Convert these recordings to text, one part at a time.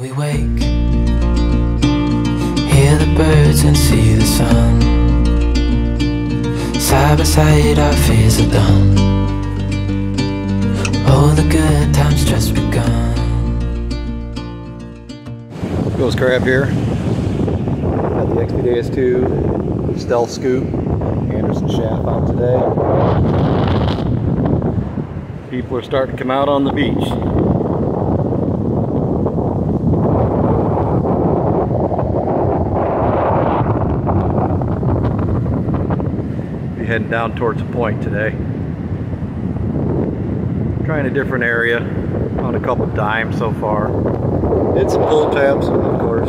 we wake, hear the birds and see the sun. Side by side, our fears are done. Oh, the good times just begun. Ghost Crab here. Got the XP Deus 2 Stealth Scoop Anderson shaft out today. People are starting to come out on the beach. Heading down towards a point today. Trying a different area. Found a couple dimes so far. Did some pull tabs, of course.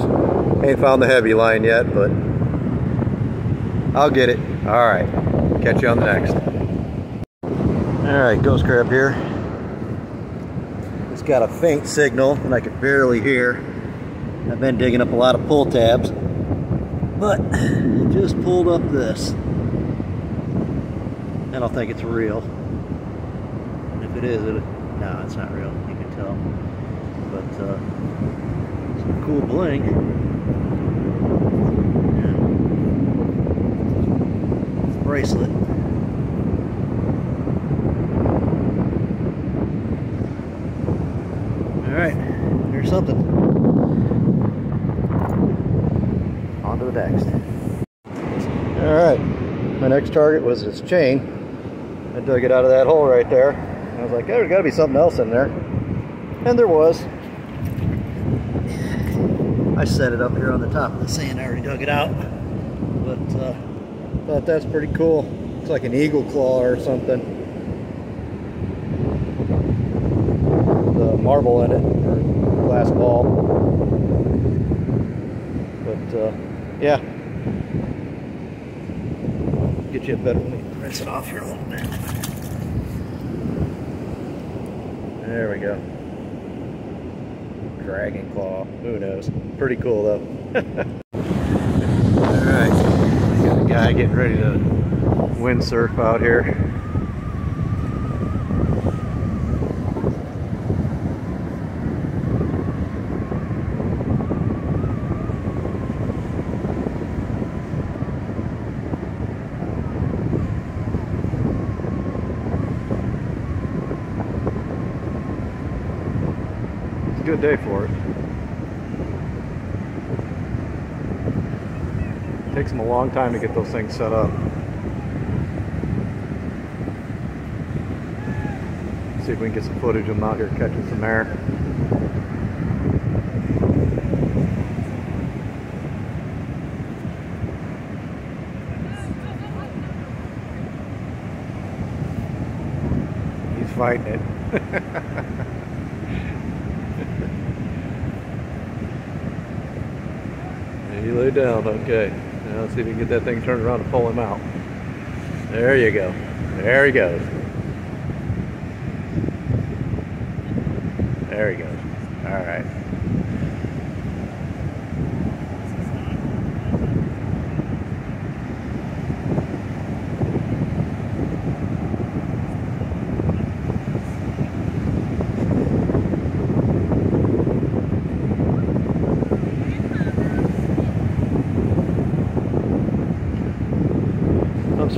Ain't found the heavy line yet, but I'll get it. All right, catch you on the next. All right, ghost crab here. It's got a faint signal and I can barely hear. I've been digging up a lot of pull tabs, but just pulled up this. I don't think it's real. If it is, it, no, it's not real. You can tell. But uh, some cool bling. Bracelet. All right, here's something. On to the next. All right, my next target was this chain. I dug it out of that hole right there. I was like, there's got to be something else in there. And there was. I set it up here on the top of the sand. I already dug it out. But uh, thought that's pretty cool. It's like an eagle claw or something. The marble in it, or glass ball. But uh, yeah. Get you a better, me rinse it off here a little bit. There we go. Dragon claw. Who knows? Pretty cool though. Alright. Got a guy getting ready to windsurf out here. Good day for it. Takes them a long time to get those things set up. See if we can get some footage of them out here catching some air. He's fighting it. he lay down, okay. Now let's see if we can get that thing turned around and pull him out. There you go. There he goes. There he goes. All right.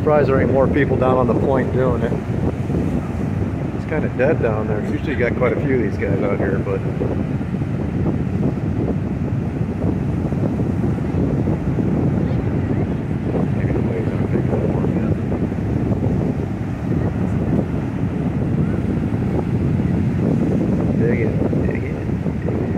Surprised there ain't more people down on the point doing it. It's kind of dead down there. Usually you got quite a few of these guys out here, but maybe the waves aren't big anymore yet. Dig it, dig it, dig it.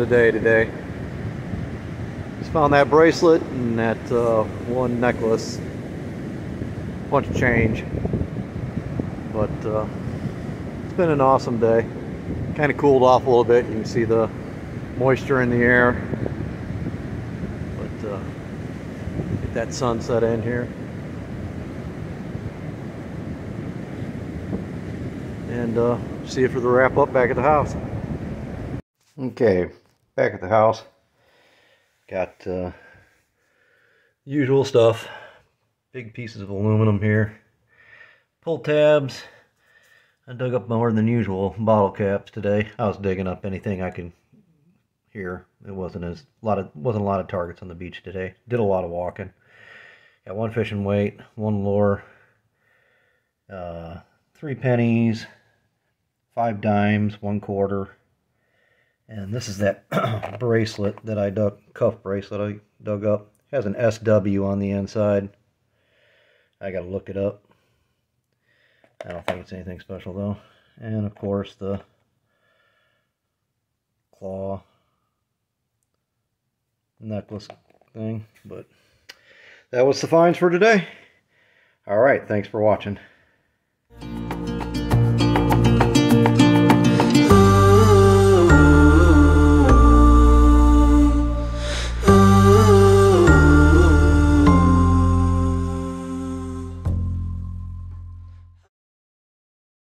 The day today. Just found that bracelet and that uh, one necklace. Bunch of change. But uh, it's been an awesome day. Kind of cooled off a little bit. You can see the moisture in the air. But uh, get that sunset in here. And uh, see you for the wrap up back at the house. Okay, back at the house. Got uh, usual stuff. Big pieces of aluminum here. Pull tabs. I dug up more than usual bottle caps today. I was digging up anything I could hear. It wasn't as a lot of wasn't a lot of targets on the beach today. Did a lot of walking. Got one fishing weight, one lure, uh, three pennies, five dimes, one quarter, and this is that bracelet that I dug, cuff bracelet I dug up. It has an SW on the inside. I gotta look it up. I don't think it's anything special though. And of course the claw necklace thing. But that was the finds for today. All right, thanks for watching.